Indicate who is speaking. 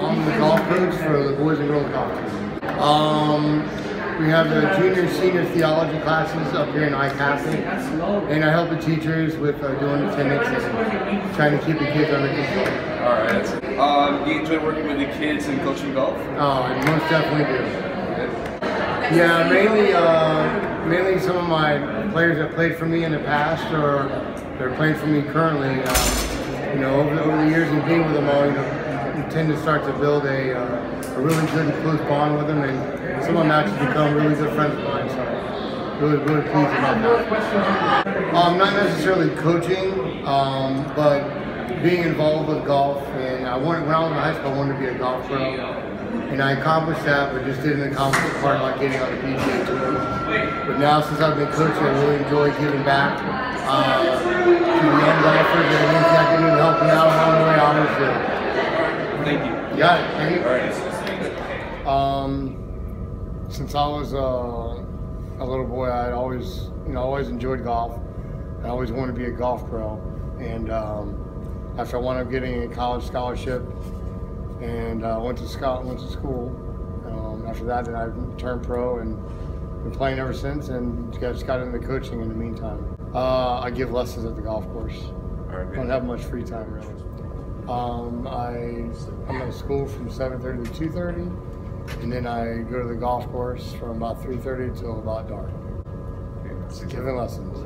Speaker 1: I'm the golf coach for the boys and girls golf team. Um, we have the junior, senior theology classes up here in iCatholic, and I help the teachers with uh, doing attendance and trying to keep the kids under control.
Speaker 2: All right. Um, you enjoy working with the kids and coaching golf?
Speaker 1: Oh, I most definitely do. Yeah, mainly, uh, mainly some of my players that played for me in the past or they're playing for me currently. Uh, you know, over, the- over the years and being with them all, you know, you tend to start to build a, uh, a really good and close bond with them, and some of them actually become really good friends of mine. So, really, really pleased about that. Um, not necessarily coaching, um, but being involved with golf. And I wanted, when I was in high school, I wanted to be a golf pro. And I accomplished that, but just didn't accomplish the part like getting on the PGA Tour. But now, since I've been coaching, I really enjoy giving back uh, to the young golfers and anything I can do to help them out along the way, do.
Speaker 2: Thank you.
Speaker 1: It. Thank you.
Speaker 2: All right.
Speaker 1: Um, since I was uh, a little boy, I always, you know, always enjoyed golf. I always wanted to be a golf pro. And um, after I wound up getting a college scholarship and uh, went to Scott, went to school. Um, after that, then I turned pro and been playing ever since. And just got into coaching in the meantime. Uh, I give lessons at the golf course.
Speaker 2: Right.
Speaker 1: Don't have much free time really. Um, I I'm at school from 7:30 to 2:30, and then I go to the golf course from about 3:30 till about dark.
Speaker 2: good.
Speaker 1: Giving lessons.